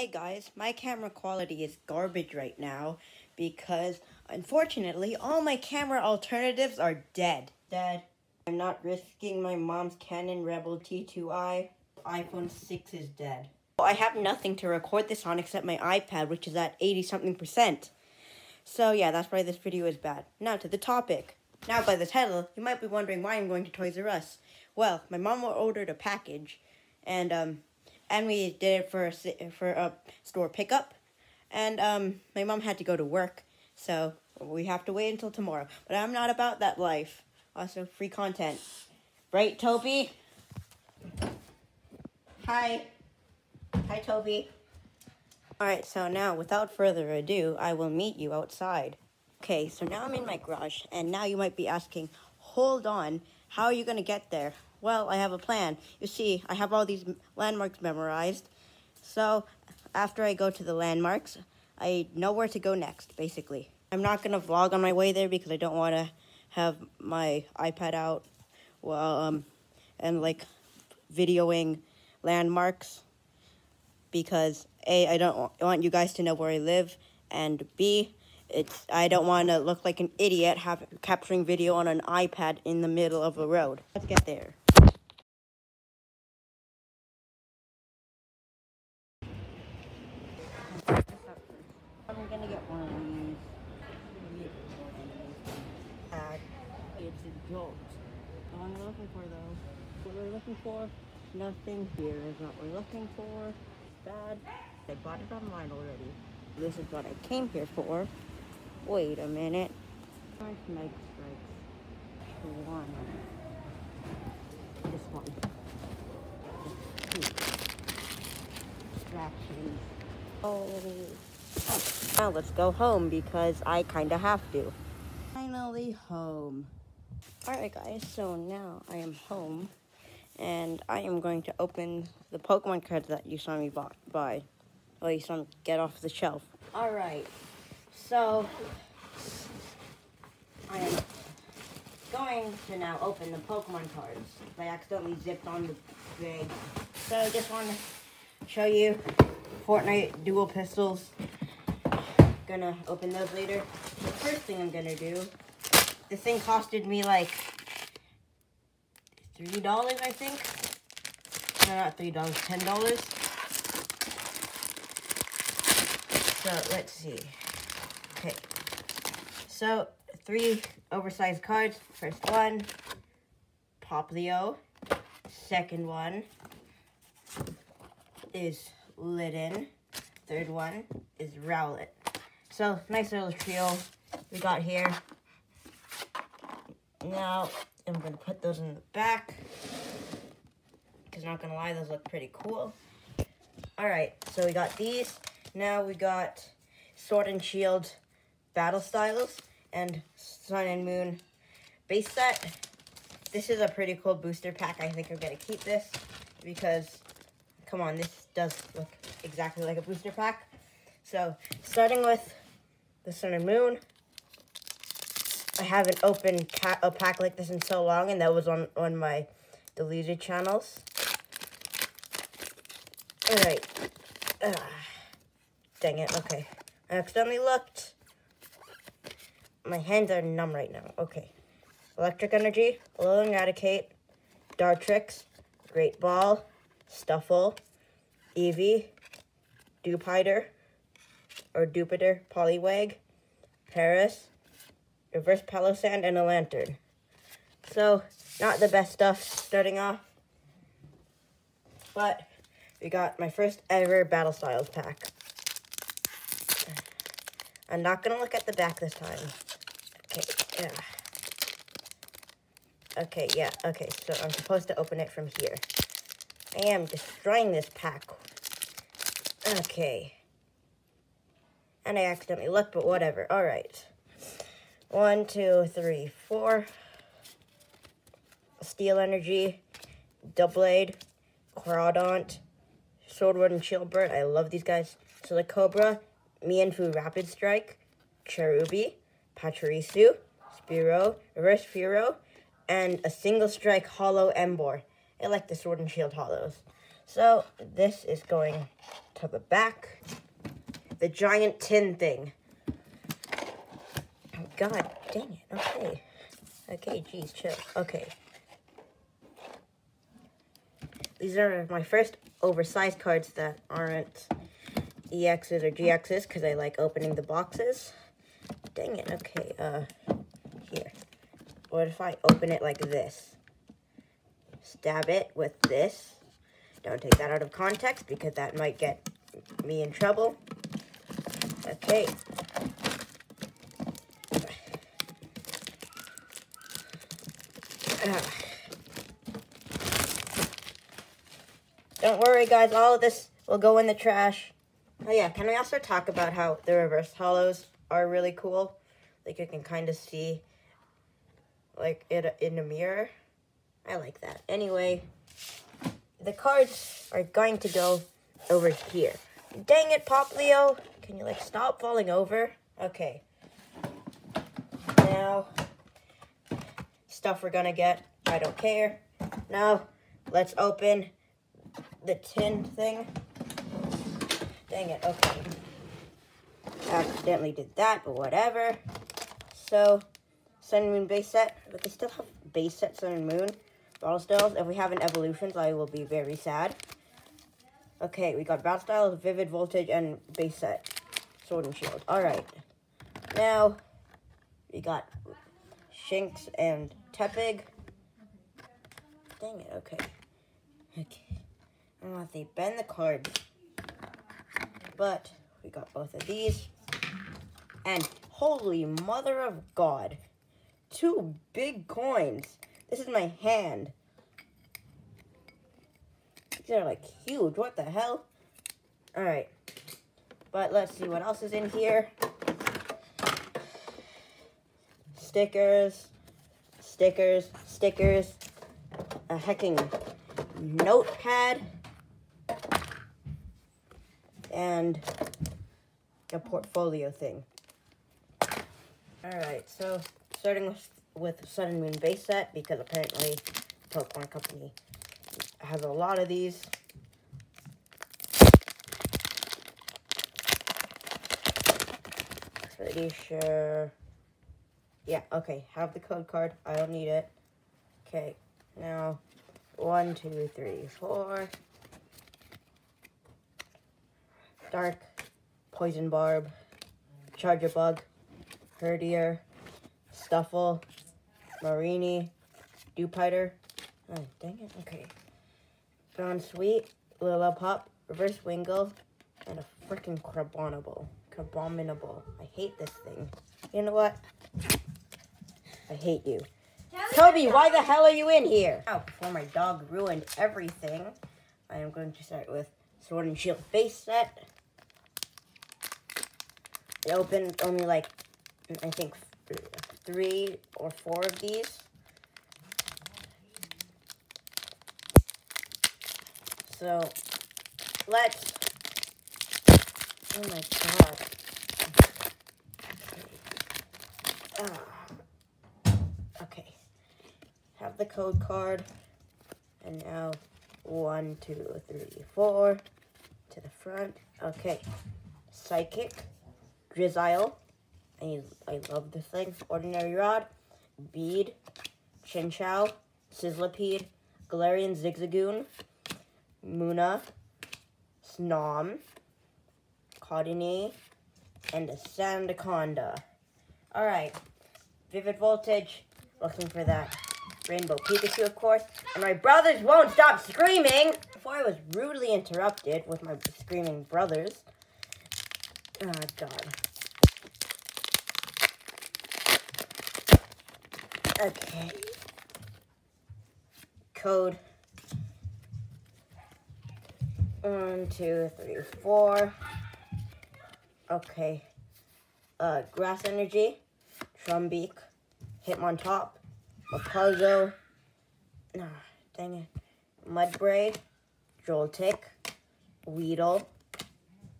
Hey guys, my camera quality is garbage right now because unfortunately all my camera alternatives are dead. Dead. I'm not risking my mom's Canon Rebel T2i. iPhone 6 is dead. I have nothing to record this on except my iPad, which is at 80 something percent. So yeah, that's why this video is bad. Now to the topic. Now by the title, you might be wondering why I'm going to Toys R Us. Well, my mom ordered a package, and um, and we did it for a, for a store pickup, and um, my mom had to go to work, so we have to wait until tomorrow. But I'm not about that life. Also, free content, right, Toby? Hi, hi, Toby. All right, so now without further ado, I will meet you outside. Okay, so now I'm in my garage, and now you might be asking, hold on, how are you going to get there? Well, I have a plan. You see, I have all these landmarks memorized. So, after I go to the landmarks, I know where to go next, basically. I'm not going to vlog on my way there because I don't want to have my iPad out well, um, and, like, videoing landmarks because, A, I don't want you guys to know where I live, and B, it's I don't want to look like an idiot have, capturing video on an iPad in the middle of a road. Let's get there. I'm gonna get one of these. Uh, it's a jolt. What am I looking for though? What we're looking for? Nothing here is what we're looking for. Bad. I bought it online already. This is what I came here for. Wait a minute. Meg strikes. One. This one. Two. Distractions. Oh. Now let's go home because I kind of have to. Finally home. Alright guys, so now I am home and I am going to open the Pokemon cards that you saw me buy. Well, you saw me get off the shelf. Alright, so I am going to now open the Pokemon cards. I accidentally zipped on the bag. So I just want to show you Fortnite dual pistols. Gonna open those later. The first thing I'm gonna do, this thing costed me like $3, I think. No, not $3, $10. So, let's see. Okay. So, three oversized cards. First one, Popplio. Second one is Litten. Third one is Rowlet. So, nice little trio we got here. Now, I'm going to put those in the back. Because not going to lie, those look pretty cool. Alright, so we got these. Now we got Sword and Shield Battle Styles and Sun and Moon base set. This is a pretty cool booster pack. I think I'm going to keep this because, come on, this does look exactly like a booster pack. So, starting with the Sun and Moon. I haven't opened a pack like this in so long, and that was on, on my deleted channels. Alright. Uh, dang it, okay. I accidentally looked. My hands are numb right now. Okay. Electric Energy, Alolan Raticate, Dartrix, Great Ball, Stufful, Eevee, Dewpider, or Dupiter, Poliwag, Paras, Reverse Palossand, and a Lanturn. So, not the best stuff starting off. But, we got my first ever Battle Styles pack. I'm not going to look at the back this time. Okay, yeah. Okay, yeah, okay, so I'm supposed to open it from here. I am destroying this pack. Okay. And I accidentally looked, but whatever. All right. One, two, three, four. Steel Energy, Doublade, Crawdaunt, Swordwood and Shieldbird. I love these guys. So the Cobra, Mienfoo Rapid Strike, Cherubi, Pachirisu, Spearow, Reverse Fearow, and a single strike Holo Emboar. I like the Sword and Shield holos. So this is going to the back. The giant tin thing. Oh, God dang it. Okay. Okay, geez, chill. Okay. These are my first oversized cards that aren't EXs or GXs because I like opening the boxes. Dang it. Okay, uh, here. What if I open it like this? Stab it with this. Don't take that out of context because that might get me in trouble. Okay. Don't worry, guys. All of this will go in the trash. Oh, yeah. Can we also talk about how the reverse holos are really cool? Like, you can kind of see, like, it in a mirror. I like that. Anyway, the cards are going to go over here. Dang it, Popplio. Can you, like, stop falling over? Okay. Now, stuff we're gonna get. I don't care. Now, let's open the tin thing. Dang it, okay. Accidentally did that, but whatever. So, Sun and Moon base set, but they still have base set Sun and Moon. Battle Styles, if we have an Evolutions, I will be very sad. Okay, we got Battle Styles, Vivid Voltage, and base set Sword and Shield. Alright. Now, we got Shinx and Tepig. Dang it, okay. Okay. I don't know if they bend the cards. But we got both of these. And holy mother of God. Two big coins. This is my hand. These are like huge. What the hell? Alright. But let's see what else is in here. Stickers. Stickers. Stickers. A hecking notepad and a portfolio thing. Alright, so starting with, with Sun and Moon base set, because apparently Pokemon Company has a lot of these. Pretty sure. Yeah, okay, have the code card. I don't need it. Okay, now one, two, three, four. Dark, Poison Barb, Charjabug, Herdier, Stuffle, Mareanie, Dewpider. Oh, dang it. Okay. Bounsweet, Lillipup, Reverse Wingull, and a freaking Crabominable. Crabominable. I hate this thing. You know what? I hate you. Toby, why the hell are you in here? Now, before my dog ruined everything, I am going to start with Sword and Shield base set. I opened only like, I think, three or four of these. So, let's, oh my god. Ah. Okay. Have the code card. And now, one, two, three, four. To the front. Okay. Psychic. Drizzile. I, I love this thing. Ordinary Rod. Bead. Chinchou. Sizzlipede. Galarian Zigzagoon. Munna, Snom. Cardini. And a Sandaconda. Alright. Vivid Voltage. Looking for that Rainbow Pikachu, of course. And my brothers won't stop screaming! Before I was rudely interrupted with my screaming brothers. Oh, God. Okay. Code. One, two, three, four. Okay. Uh, Grass Energy. Trumbeak. Hitmontop. Mapazo. Nah, dang it. Mudbraid. Joltik. Weedle.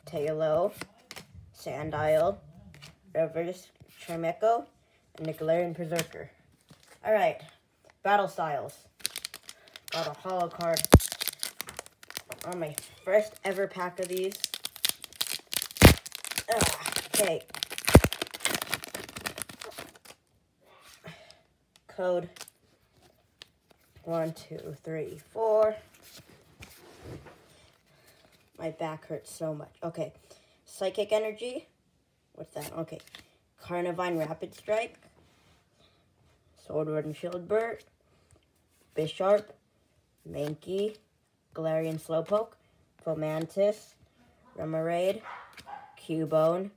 Tailo. Sandile. Reverse Trimeco. And Galarian Perrserker. Alright. Battle styles. got a holo card on my first ever pack of these. Ugh, okay. Code one, two, three, four. My back hurts so much. Okay. Psychic Energy. What's that? Okay. Carnivine Rapid Strike. Sword and Shieldbert. Bisharp. Mankey. Galarian Slowpoke. Fomantis. Remoraid. Cubone.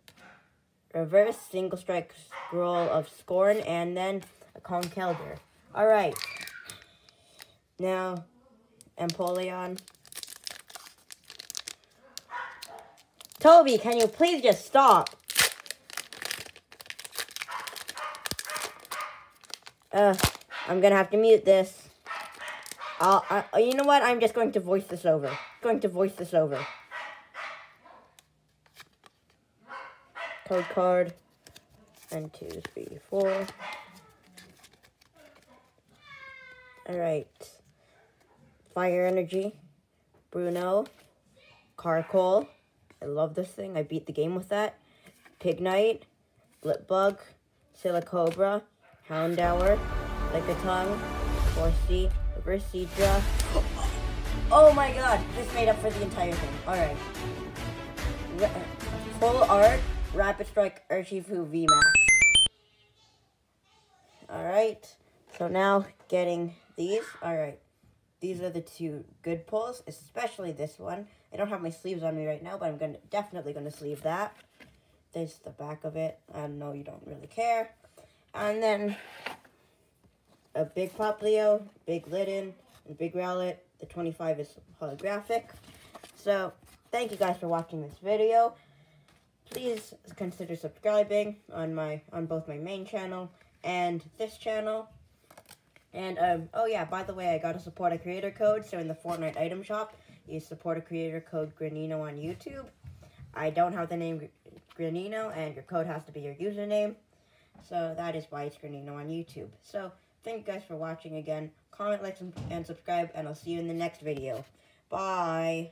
Reverse Single Strike Scroll of Scorn. And then a Conkeldurr. Alright. Now, Empoleon. Toby, can you please just stop? Uh, I'm gonna have to mute this. I'll, I, you know what? I'm just going to voice this over. Going to voice this over. Code card. And two, three, four. Alright. Fire Energy. Bruno. Carkol. I love this thing. I beat the game with that. Pignite, Blipbug, Silicobra, Houndour, Lickitung, Horsea, Reversedra. Oh my god, this made up for the entire thing. Alright. Full art, Rapid Strike Urshifu VMAX. Alright, so now getting these. Alright, these are the two good pulls, especially this one. I don't have my sleeves on me right now, but I'm gonna definitely going to sleeve that. There's the back of it. Uh, I know you don't really care. And then a big Popplio, big Litten, and big Rowlet. The 25 is holographic. So, thank you guys for watching this video. Please consider subscribing on my on both my main channel and this channel. And, um, oh yeah, by the way, I got a support a creator code, so in the Fortnite item shop, you support a creator code Grenino on YouTube. I don't have the name Grenino, and your code has to be your username. So that is why it's Grenino on YouTube. So thank you guys for watching again. Comment, like, and subscribe, and I'll see you in the next video. Bye!